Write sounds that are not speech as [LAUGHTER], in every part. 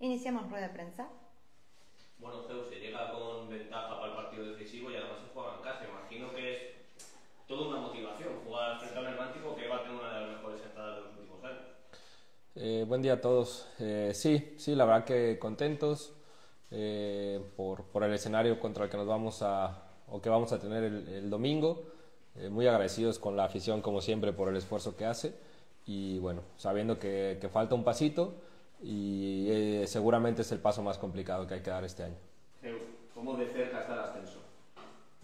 Iniciamos rueda de prensa. Bueno, Zeus se llega con ventaja para el partido decisivo y además se juega en casa. Imagino que es toda una motivación jugar frente al Hermántico que va a tener una de las mejores entradas de los últimos años. Eh, buen día a todos. Eh, sí, sí, la verdad que contentos eh, por, por, el escenario contra el que nos vamos a o que vamos a tener el, el domingo. Eh, muy agradecidos con la afición como siempre por el esfuerzo que hace y bueno, sabiendo que, que falta un pasito y eh, seguramente es el paso más complicado que hay que dar este año. ¿cómo de cerca está el ascenso?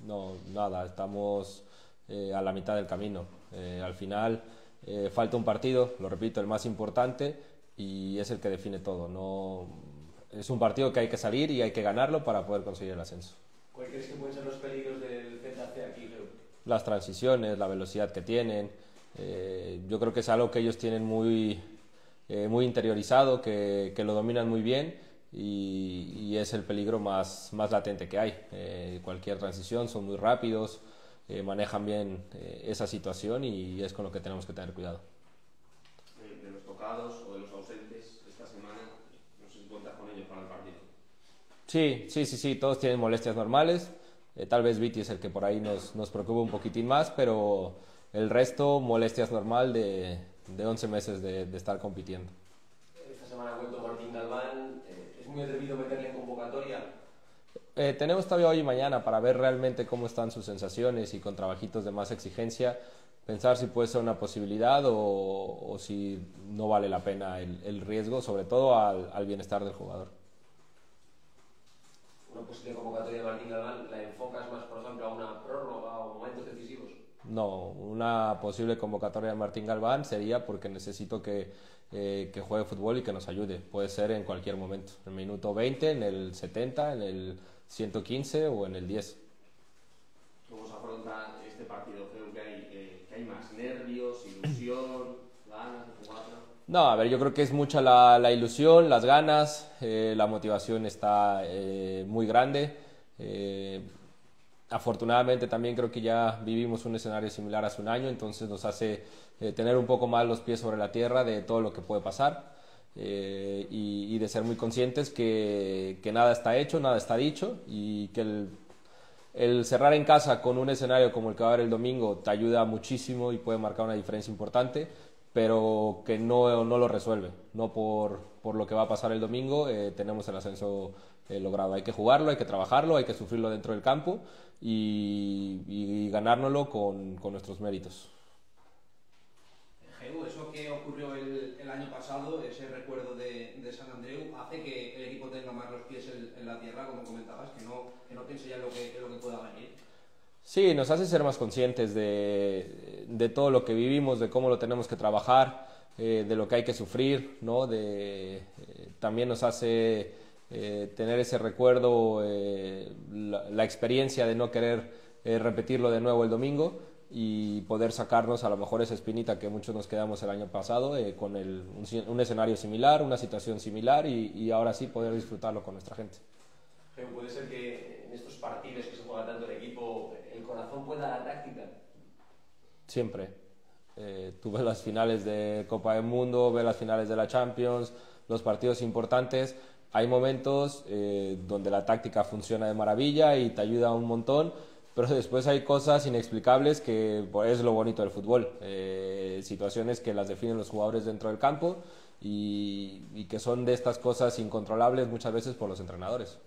No, nada, estamos eh, a la mitad del camino. Eh, al final eh, falta un partido, lo repito, el más importante y es el que define todo. No, es un partido que hay que salir y hay que ganarlo para poder conseguir el ascenso. ¿Cuáles crees que pueden ser los peligros del Getafe aquí, Leo? Las transiciones, la velocidad que tienen. eh, yo creo que es algo que ellos tienen muy, eh, muy interiorizado, que, que lo dominan muy bien y, y es el peligro más, más latente que hay. Eh, cualquier transición son muy rápidos, eh, manejan bien eh, esa situación y es con lo que tenemos que tener cuidado. De, de los tocados o de los ausentes esta semana, no sé si cuentas con ellos para el partido. Sí, sí, sí, sí, todos tienen molestias normales. Eh, tal vez Viti es el que por ahí nos, nos preocupa un poquitín más, pero el resto molestias normal de, de 11 meses de, de estar compitiendo. Esta semana ha vuelto Martín Galván. eh, ¿Es muy atrevido meterle en convocatoria? Eh, tenemos todavía hoy y mañana para ver realmente cómo están sus sensaciones y con trabajitos de más exigencia, pensar si puede ser una posibilidad o, o si no vale la pena el, el riesgo, sobre todo al, al bienestar del jugador. Una posible convocatoria de Martín Galván, ¿la enfocas más, por ejemplo, a una prórroga o momentos decisivos? No, una posible convocatoria de Martín Galván sería porque necesito que, eh, que juegue fútbol y que nos ayude. Puede ser en cualquier momento, en el minuto 20, en el 70, en el 115 o en el 10. ¿Cómo se afronta este partido? Creo que hay, eh, que hay más nervios, ilusión, ganas. No, a ver, yo creo que es mucha la, la ilusión, las ganas, eh, la motivación está eh, muy grande. Eh, afortunadamente también creo que ya vivimos un escenario similar hace un año, entonces nos hace eh, tener un poco más los pies sobre la tierra de todo lo que puede pasar eh, y, y de ser muy conscientes que, que nada está hecho, nada está dicho y que el, el cerrar en casa con un escenario como el que va a haber el domingo te ayuda muchísimo y puede marcar una diferencia importante, pero que no, no lo resuelve. No por, por lo que va a pasar el domingo eh, tenemos el ascenso eh, logrado. Hay que jugarlo, hay que trabajarlo, hay que sufrirlo dentro del campo y, y ganárnoslo con, con nuestros méritos. Geu, eso que ocurrió el, el año pasado, ese recuerdo de, de San Andreu, hace que el equipo tenga más los pies en, en la tierra, como comentabas, que no, que no piense ya en lo que, en lo que pueda venir. Sí, nos hace ser más conscientes de, de todo lo que vivimos, de cómo lo tenemos que trabajar, eh, de lo que hay que sufrir, ¿no? De, eh, también nos hace eh, tener ese recuerdo, eh, la, la experiencia de no querer eh, repetirlo de nuevo el domingo y poder sacarnos a lo mejor esa espinita que muchos nos quedamos el año pasado eh, con el, un, un escenario similar, una situación similar y, y ahora sí poder disfrutarlo con nuestra gente. ¿Puede ser que en estos partidos que se juega tanto el equipo, el corazón pueda la táctica? Siempre. Eh, tú ves las finales de Copa del Mundo, ves las finales de la Champions, los partidos importantes. Hay momentos eh, donde la táctica funciona de maravilla y te ayuda un montón, pero después hay cosas inexplicables que pues, es lo bonito del fútbol. Eh, situaciones que las definen los jugadores dentro del campo y, y que son de estas cosas incontrolables muchas veces por los entrenadores.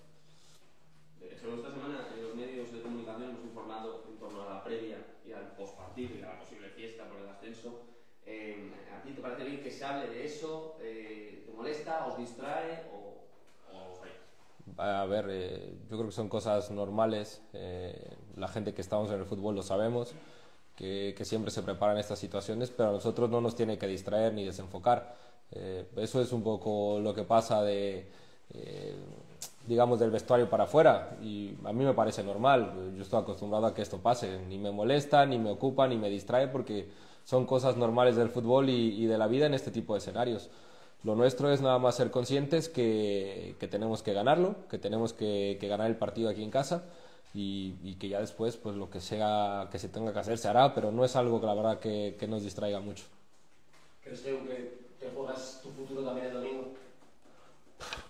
Esta semana, en los medios de comunicación hemos informado en torno a la previa y al postpartido y a la posible fiesta por el ascenso. Eh, ¿A ti te parece bien que se hable de eso? Eh, ¿Te molesta? ¿Os distrae? ¿O, o os da igual? A ver, eh, yo creo que son cosas normales. eh, la gente que estamos en el fútbol lo sabemos, que, que siempre se preparan estas situaciones, pero a nosotros no nos tiene que distraer ni desenfocar. Eh, eso es un poco lo que pasa de, eh, digamos, del vestuario para afuera y a mí me parece normal. Yo estoy acostumbrado a que esto pase. Ni me molesta, ni me ocupa, ni me distrae porque son cosas normales del fútbol y, y de la vida en este tipo de escenarios. Lo nuestro es nada más ser conscientes que, que tenemos que ganarlo, que tenemos que, que ganar el partido aquí en casa y, y que ya después pues lo que sea que se tenga que hacer se hará, pero no es algo que la verdad que, que nos distraiga mucho. ¿Crees, que te juegas tu futuro también el domingo?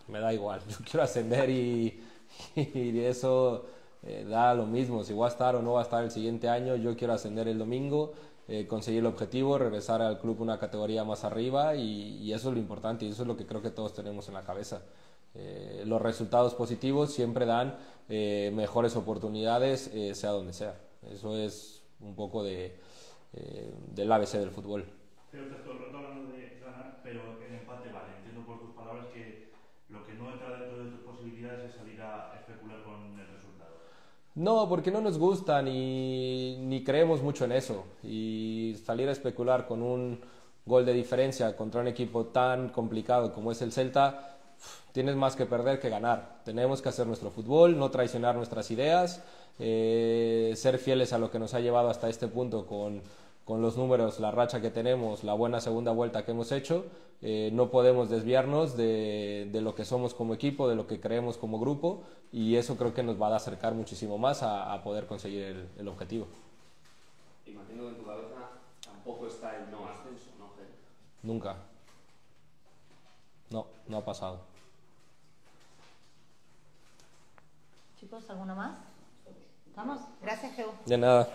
me da igual. [LAUGHS] Yo quiero ascender y, [LAUGHS] y eso eh, da lo mismo. Si voy a estar o no va a estar el siguiente año, yo quiero ascender el domingo, eh, conseguir el objetivo, regresar al club una categoría más arriba y, eso es lo importante y eso es lo que creo que todos tenemos en la cabeza. Eh, los resultados positivos siempre dan eh, mejores oportunidades, sea donde sea. Eso es un poco de, del ABC del fútbol. Pero te todo el rato hablando de ganar, pero el empate vale. Entiendo por tus palabras que lo que no entra dentro de tus posibilidades es salir a especular con el resultado. No, porque no nos gusta ni, creemos mucho en eso. Y salir a especular con un gol de diferencia contra un equipo tan complicado como es el Celta, tienes más que perder que ganar. Tenemos que hacer nuestro fútbol, no traicionar nuestras ideas, eh, ser fieles a lo que nos ha llevado hasta este punto con, con, los números, la racha que tenemos, la buena segunda vuelta que hemos hecho. Eh, no podemos desviarnos de, de, lo que somos como equipo, de lo que creemos como grupo y eso creo que nos va a acercar muchísimo más a, a poder conseguir el, el, objetivo. Imagino que en tu cabeza tampoco está el no ascenso, ¿no? Nunca. No, no ha pasado. Chicos, ¿alguno más? ¿Estamos? Gracias, Geo. De nada.